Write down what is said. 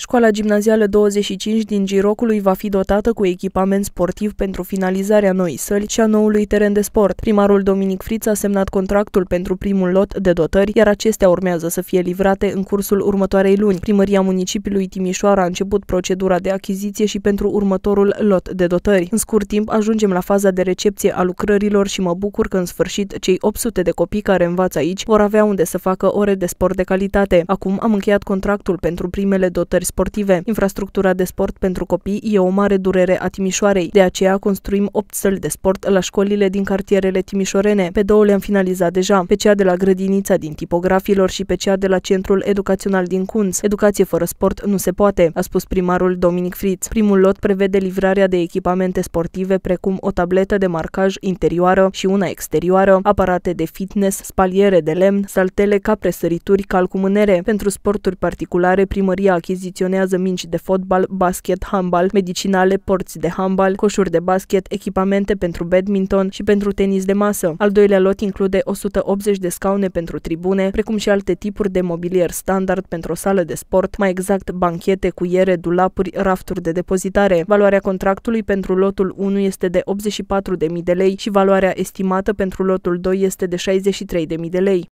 Școala gimnazială 25 din Girocului va fi dotată cu echipament sportiv pentru finalizarea noii săli și a noului teren de sport. Primarul Dominic Friț a semnat contractul pentru primul lot de dotări, iar acestea urmează să fie livrate în cursul următoarei luni. Primăria municipiului Timișoara a început procedura de achiziție și pentru următorul lot de dotări. În scurt timp ajungem la faza de recepție a lucrărilor și mă bucur că în sfârșit cei 800 de copii care învață aici vor avea unde să facă ore de sport de calitate. Acum am încheiat contractul pentru primele dotări sportive. Infrastructura de sport pentru copii e o mare durere a Timișoarei, de aceea construim 8 săli de sport la școlile din cartierele timișorene. Pe două le-am finalizat deja, pe cea de la grădinița din tipografilor și pe cea de la Centrul Educațional din Cunț. Educație fără sport nu se poate, a spus primarul Dominic Fritz. Primul lot prevede livrarea de echipamente sportive precum o tabletă de marcaj interioară și una exterioară, aparate de fitness, spaliere de lemn, saltele ca presărituri, cal cu mânere. Pentru sporturi particulare, primăria achiziționează achiziționează minci de fotbal, basket, handbal, medicinale, porți de handbal, coșuri de basket, echipamente pentru badminton și pentru tenis de masă. Al doilea lot include 180 de scaune pentru tribune, precum și alte tipuri de mobilier standard pentru o sală de sport, mai exact banchete, cuiere, dulapuri, rafturi de depozitare. Valoarea contractului pentru lotul 1 este de 84.000 de lei și valoarea estimată pentru lotul 2 este de 63.000 de lei.